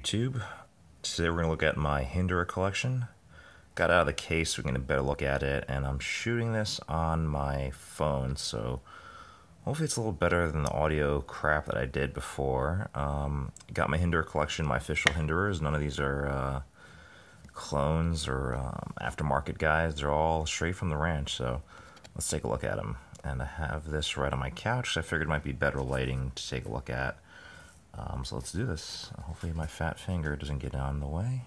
YouTube. Today we're going to look at my Hinderer collection. Got out of the case so we can get a better look at it, and I'm shooting this on my phone, so hopefully it's a little better than the audio crap that I did before. Um, got my Hinderer collection, my official Hinderers. None of these are uh, clones or um, aftermarket guys. They're all straight from the ranch, so let's take a look at them. And I have this right on my couch. I figured it might be better lighting to take a look at. Um, so let's do this. Hopefully my fat finger doesn't get out in the way.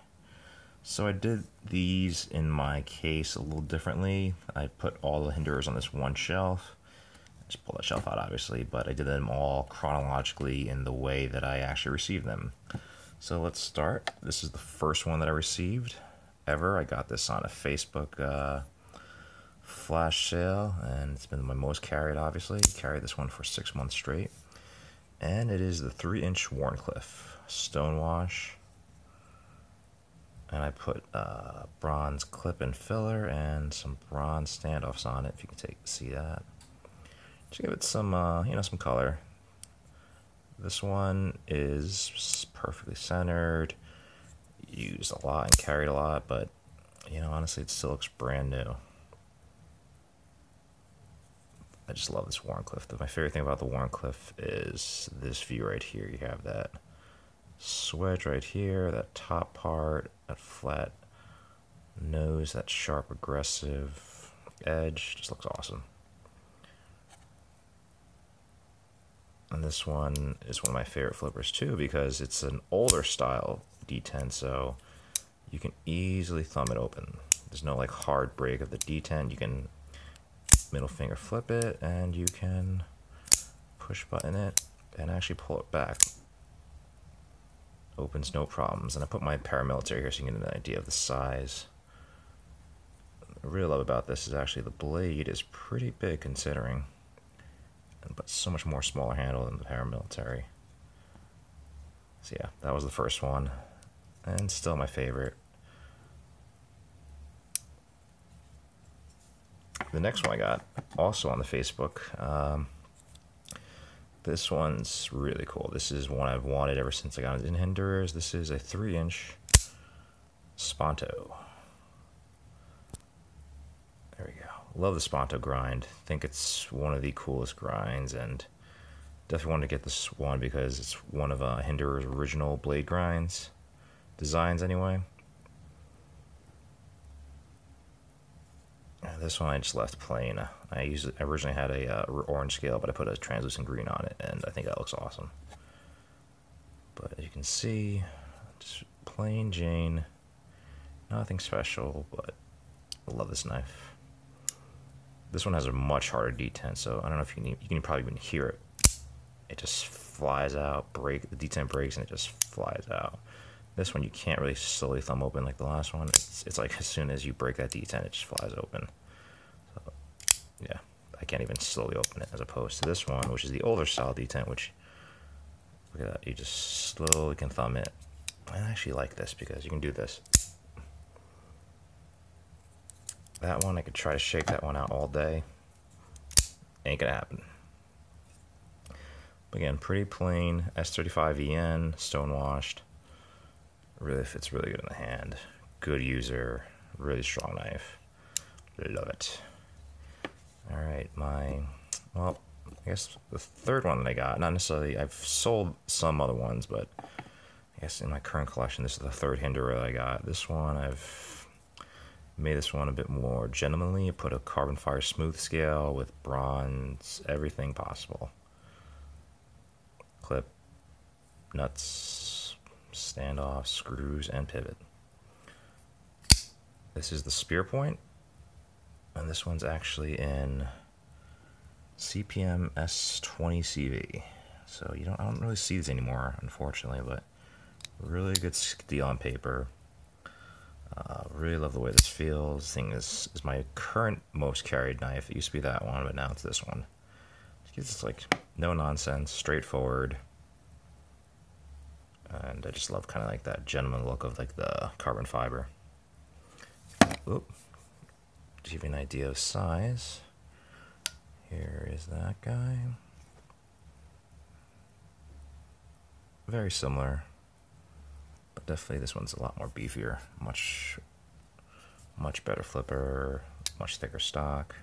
So I did these in my case a little differently. I put all the Hinderers on this one shelf. Just pull that shelf out, obviously, but I did them all chronologically in the way that I actually received them. So let's start. This is the first one that I received ever. I got this on a Facebook uh, flash sale, and it's been my most carried, obviously. Carried this one for six months straight and it is the 3 inch Wharncliffe stonewash. And I put uh, bronze clip and filler and some bronze standoffs on it if you can take see that. To give it some uh, you know some color. This one is perfectly centered used a lot and carried a lot but you know honestly it still looks brand new I just love this Wharncliffe. My favorite thing about the Wharncliffe is this view right here. You have that swedge right here, that top part, that flat nose, that sharp aggressive edge. Just looks awesome. And this one is one of my favorite flippers too because it's an older style detent, so you can easily thumb it open. There's no like hard break of the detent. You can middle finger flip it and you can push button it and actually pull it back. Opens no problems. And I put my paramilitary here so you can get an idea of the size. What I really love about this is actually the blade is pretty big considering but so much more smaller handle than the paramilitary. So yeah that was the first one and still my favorite the next one I got, also on the Facebook. Um, this one's really cool. This is one I've wanted ever since I got it in Hinderers. This is a 3 inch Spanto. There we go. Love the Spanto grind. Think it's one of the coolest grinds and definitely wanted to get this one because it's one of uh, Hinderer's original blade grinds. Designs anyway. This one I just left plain. I usually I originally had a uh, orange scale, but I put a translucent green on it, and I think that looks awesome. But as you can see, just plain Jane, nothing special, but I love this knife. This one has a much harder detent, so I don't know if you can you can probably even hear it. It just flies out, break the detent breaks, and it just flies out. This one you can't really slowly thumb open like the last one. It's, it's like as soon as you break that detent, it just flies open. So, yeah, I can't even slowly open it as opposed to this one, which is the older style detent, which, look at that, you just slowly can thumb it. I actually like this because you can do this. That one, I could try to shake that one out all day. Ain't gonna happen. Again, pretty plain S35VN, stonewashed. Really fits really good in the hand. Good user, really strong knife. Love it. All right, my, well, I guess the third one that I got, not necessarily, I've sold some other ones, but I guess in my current collection, this is the third Hinderer that I got. This one, I've made this one a bit more gentlemanly. Put a carbon fiber smooth scale with bronze, everything possible. Clip, nuts, standoff, screws, and pivot. This is the spear point, and this one's actually in CPM S20CV. So you don't, I don't really see these anymore, unfortunately, but really good steel on paper. Uh, really love the way this feels. This thing is, is my current most carried knife. It used to be that one, but now it's this one. It's like no nonsense, straightforward and I just love kind of like that gentleman look of like the carbon fiber. Oop. To give you an idea of size, here is that guy. Very similar. but definitely this one's a lot more beefier. Much, much better flipper, much thicker stock.